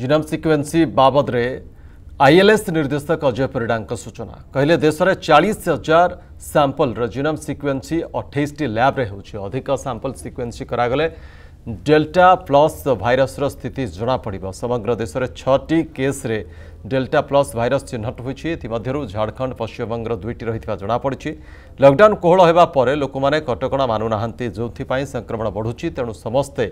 genome ସିକ୍ୱେନ୍ସି ବାବଦରେ ILS ନିର୍ଦ୍ଦେଶକ ଅଜୟ ପରିଡ଼ାଙ୍କ ସୂଚନା କହିଲେ ଦେଶରେ ଚାଳିଶ ହଜାର ସାମ୍ପଲର ଜିନମ୍ ସିକ୍ୱେନ୍ସି ଅଠେଇଶଟି ଲ୍ୟାବ୍ରେ ହେଉଛି ଅଧିକ ସାମ୍ପଲ ସିକ୍ୱେନ୍ସି କରାଗଲେ ଡେଲ୍ଟା ପ୍ଲସ୍ ଭାଇରସର ସ୍ଥିତି ଜଣାପଡ଼ିବ ସମଗ୍ର ଦେଶରେ ଛଅଟି କେସ୍ରେ ଡେଲ୍ଟା ପ୍ଲସ୍ ଭାଇରସ ଚିହ୍ନଟ ହୋଇଛି ଏଥିମଧ୍ୟରୁ ଝାଡ଼ଖଣ୍ଡ ପଶ୍ଚିମବଙ୍ଗର ଦୁଇଟି ରହିଥିବା ଜଣାପଡ଼ିଛି ଲକ୍ଡାଉନ୍ କୋହଳ ହେବା ପରେ ଲୋକମାନେ କଟକଣା ମାନୁନାହାନ୍ତି ଯେଉଁଥିପାଇଁ ସଂକ୍ରମଣ ବଢ଼ୁଛି ତେଣୁ ସମସ୍ତେ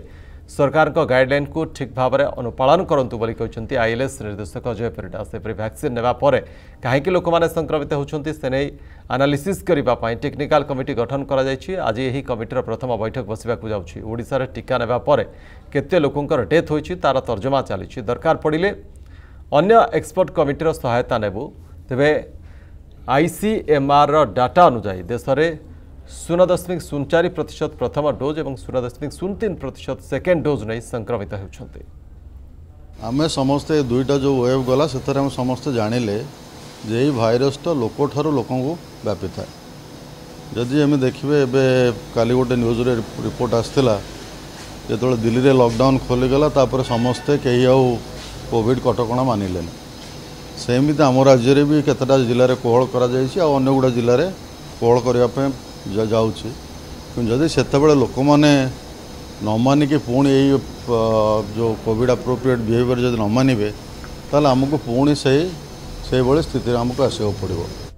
ସରକାରଙ୍କ ଗାଇଡ୍ଲାଇନ୍କୁ ଠିକ୍ ଭାବରେ ଅନୁପାଳନ କରନ୍ତୁ ବୋଲି କହିଛନ୍ତି ଆଇଏଲ୍ଏସ୍ ନିର୍ଦ୍ଦେଶକ ଅଜୟ ପରିଡ଼ା ସେପରି ଭ୍ୟାକ୍ସିନ୍ ନେବା ପରେ କାହିଁକି ଲୋକମାନେ ସଂକ୍ରମିତ ହେଉଛନ୍ତି ସେ ନେଇ ଆନାଲିସିସ୍ କରିବା ପାଇଁ ଟେକ୍ନିକାଲ୍ କମିଟି ଗଠନ କରାଯାଇଛି ଆଜି ଏହି କମିଟିର ପ୍ରଥମ ବୈଠକ ବସିବାକୁ ଯାଉଛି ଓଡ଼ିଶାରେ ଟିକା ନେବା ପରେ କେତେ ଲୋକଙ୍କର ଡେଥ୍ ହୋଇଛି ତା'ର ତର୍ଜମା ଚାଲିଛି ଦରକାର ପଡ଼ିଲେ ଅନ୍ୟ ଏକ୍ସପର୍ଟ କମିଟିର ସହାୟତା ନେବୁ ତେବେ ଆଇସିଏମ୍ଆର୍ର ଡାଟା ଅନୁଯାୟୀ ଦେଶରେ शून्य दशमिक शून्य चारि प्रतिशत प्रथम डोज और शून्य दशमिक शून्य तीन प्रतिशत सेकेंड डोज नहीं संक्रमित होती आम समस्ते दुईटा जो वेव गला से समस्ते जाणिले যে এই ভাইরসটা ଲୋକଠାରୁ ଲୋକଙ୍କୁ ବ୍ୟାପିଥାଏ ଯଦି ଆମେ ଦେଖିବେ ଏବେ କାଲି ଗୋଟେ ନ୍ୟୁଜ୍ରେ ରିପୋର୍ଟ ଆସିଥିଲା ଯେତେବେଳେ ଦିଲ୍ଲୀରେ ଲକଡାଉନ୍ ଖୋଲିଗଲା ତାପରେ ସମସ୍ତେ କେହି ଆଉ କୋଭିଡ଼ କଟକଣା ମାନିଲେନି ସେମିତି ଆମ ରାଜ୍ୟରେ ବି କେତେଟା ଜିଲ୍ଲାରେ କୋହଳ କରାଯାଇଛି ଆଉ ଅନ୍ୟ ଗୁଡ଼ା ଜିଲ୍ଲାରେ କୋହଳ କରିବା ପାଇଁ ଯାଉଛି କିନ୍ତୁ ଯଦି ସେତେବେଳେ ଲୋକମାନେ ନ ମାନିକି ପୁଣି ଏଇ ଯେଉଁ କୋଭିଡ଼ ଆପ୍ରୋପ୍ରିଏଟ୍ ବିହେଭିଅର୍ ଯଦି ନ ମାନିବେ ତାହେଲେ ଆମକୁ ପୁଣି ସେଇ ସେଇଭଳି ସ୍ଥିତିରେ ଆମକୁ ଆସିବାକୁ ପଡ଼ିବ